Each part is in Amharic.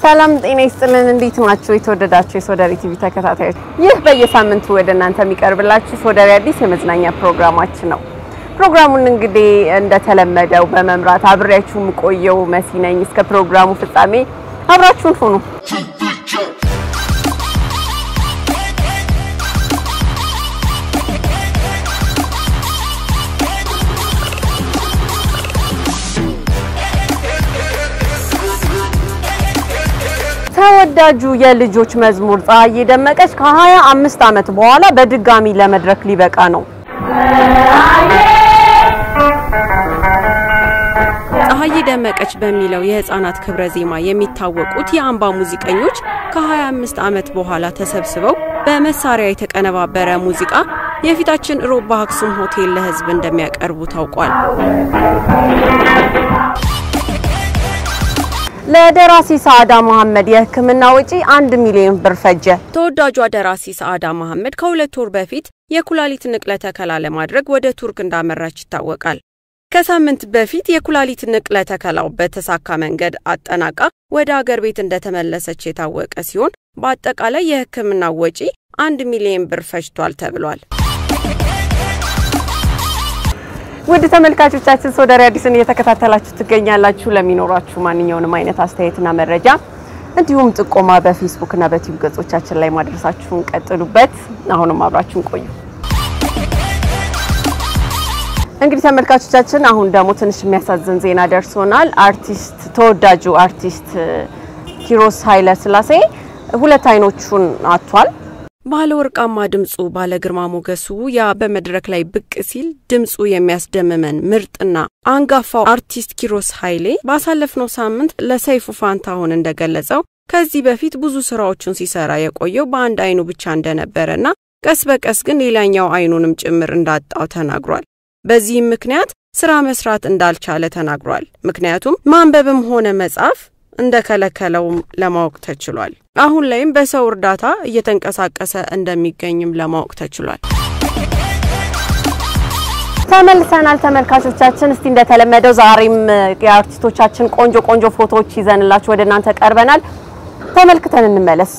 ሰላም ጤና ይስጥልን። እንዴት ናችሁ? የተወደዳችሁ የሶደሪ ቲቪ ተከታታዮች፣ ይህ በየሳምንቱ ወደ እናንተ የሚቀርብላችሁ ሶደሪ አዲስ የመዝናኛ ፕሮግራማችን ነው። ፕሮግራሙን እንግዲህ እንደተለመደው በመምራት አብሬያችሁ የምቆየው መሲ ነኝ። እስከ ፕሮግራሙ ፍጻሜ አብራችሁን ሁኑ። ተወዳጁ የልጆች መዝሙር ፀሐዬ ደመቀች ከሀያ አምስት ዓመት በኋላ በድጋሚ ለመድረክ ሊበቃ ነው። ፀሐዬ ደመቀች በሚለው የህፃናት ክብረ ዜማ የሚታወቁት የአምባ ሙዚቀኞች ከ25 ዓመት በኋላ ተሰብስበው በመሳሪያ የተቀነባበረ ሙዚቃ የፊታችን ሮብ በአክሱም ሆቴል ለህዝብ እንደሚያቀርቡ ታውቋል። ለደራሲ ሰዓዳ መሐመድ የሕክምና ወጪ አንድ ሚሊዮን ብር ፈጀ። ተወዳጇ ደራሲ ሰዓዳ መሐመድ ከሁለት ወር በፊት የኩላሊት ንቅለ ተከላ ለማድረግ ወደ ቱርክ እንዳመራች ይታወቃል። ከሳምንት በፊት የኩላሊት ንቅለ ተከላው በተሳካ መንገድ አጠናቃ ወደ አገር ቤት እንደተመለሰች የታወቀ ሲሆን በአጠቃላይ የሕክምና ወጪ አንድ ሚሊዮን ብር ፈጅቷል ተብሏል። ውድ ተመልካቾቻችን ሶደሪ አዲስን እየተከታተላችሁ ትገኛላችሁ። ለሚኖራችሁ ማንኛውንም አይነት አስተያየትና መረጃ እንዲሁም ጥቆማ በፌስቡክ እና በቲቪ ገጾቻችን ላይ ማድረሳችሁን ቀጥሉበት። አሁንም አብራችሁን ቆዩ። እንግዲህ ተመልካቾቻችን አሁን ደግሞ ትንሽ የሚያሳዝን ዜና ደርሶናል። አርቲስት ተወዳጁ አርቲስት ኪሮስ ኃይለ ስላሴ ሁለት አይኖቹን አጥቷል። ባለ ወርቃማ ድምፁ ባለ ግርማ ሞገሱ ያ በመድረክ ላይ ብቅ ሲል ድምፁ የሚያስደምመን ምርጥና አንጋፋው አርቲስት ኪሮስ ኃይሌ ባሳለፍነው ሳምንት ለሰይፉ ፋንታሁን እንደገለጸው ከዚህ በፊት ብዙ ስራዎችን ሲሰራ የቆየው በአንድ አይኑ ብቻ እንደነበረና ቀስ በቀስ ግን ሌላኛው አይኑንም ጭምር እንዳጣው ተናግሯል። በዚህም ምክንያት ስራ መስራት እንዳልቻለ ተናግሯል። ምክንያቱም ማንበብም ሆነ መጻፍ እንደከለከለውም ለማወቅ ተችሏል። አሁን ላይም በሰው እርዳታ እየተንቀሳቀሰ እንደሚገኝም ለማወቅ ተችሏል። ተመልሰናል ተመልካቾቻችን። እስቲ እንደተለመደው ዛሬም የአርቲስቶቻችን ቆንጆ ቆንጆ ፎቶዎች ይዘንላችሁ ወደ እናንተ ቀርበናል። ተመልክተን እንመለስ።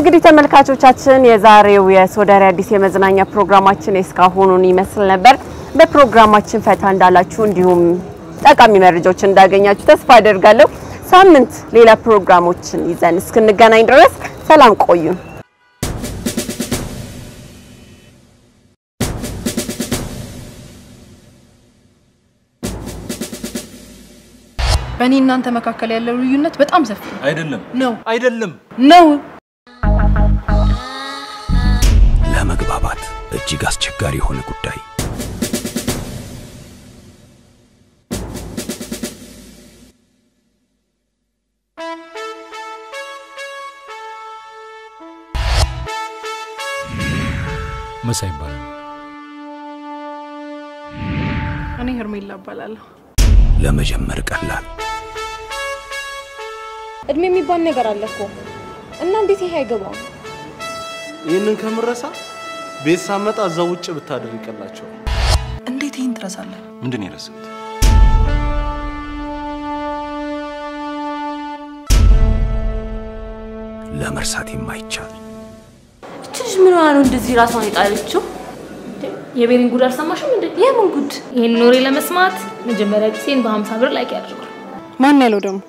እንግዲህ ተመልካቾቻችን የዛሬው የሶደሬ አዲስ የመዝናኛ ፕሮግራማችን እስካሁኑን ይመስል ነበር። በፕሮግራማችን ፈታ እንዳላችሁ እንዲሁም ጠቃሚ መረጃዎች እንዳገኛችሁ ተስፋ አደርጋለሁ። ሳምንት ሌላ ፕሮግራሞችን ይዘን እስክንገናኝ ድረስ ሰላም ቆዩን። በእኔ እናንተ መካከል ያለው ልዩነት በጣም ሰፊ ነው አይደለም ነው አይደለም ነው። እጅግ አስቸጋሪ የሆነ ጉዳይ መሳይ ይባላል። እኔ ሄርሜላ እባላለሁ። ለመጀመር ቀላል እድሜ የሚባል ነገር አለ እኮ እና እንዴት ይሄ አይገባም? ይህንን ከምረሳ ቤት ሳመጣ እዛ ውጭ ብታድር ይቀላቸዋል። እንዴት ይህን ትረሳለህ? ምንድን የረሳሁት? ለመርሳት የማይቻል ትንሽ ምን ሆና ነው እንደዚህ ራሷን የጣለችው? የቤሪን ጉድ አልሰማሽም እንዴ? የምን ጉድ? ይሄን ኖሬ ለመስማት መጀመሪያ ጊዜን በ50 ብር like ያድርጉ። ማን ያለው ደግሞ?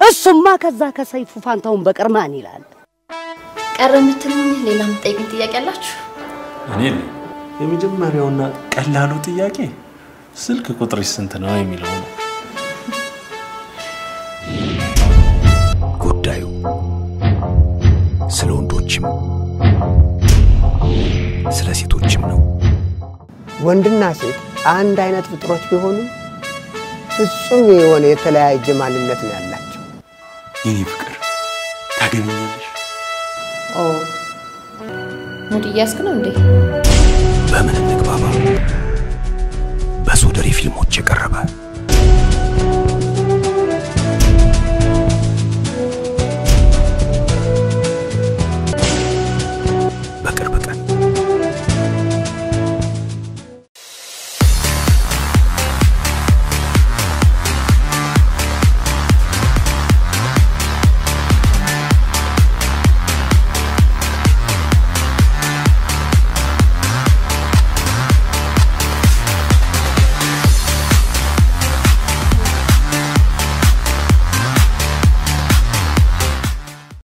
እሱማ ከዛ ከሰይፉ ፋንታውን በቀር ማን ይላል? ቀረ የምትሉኝ ሌላ የምትጠይቁኝ ጥያቄ አላችሁ? እኔ የመጀመሪያውና ቀላሉ ጥያቄ ስልክ ቁጥርሽ ስንት ነው የሚለው ነው። ጉዳዩ ስለ ወንዶችም ስለ ሴቶችም ነው። ወንድና ሴት አንድ አይነት ፍጥሮች ቢሆኑም ፍጹም የሆነ የተለያየ ማንነት ነው ያላቸው። የኔ ፍቅር ታገቢኛለሽ? ሙድ እያስክ ነው እንዴ? በምን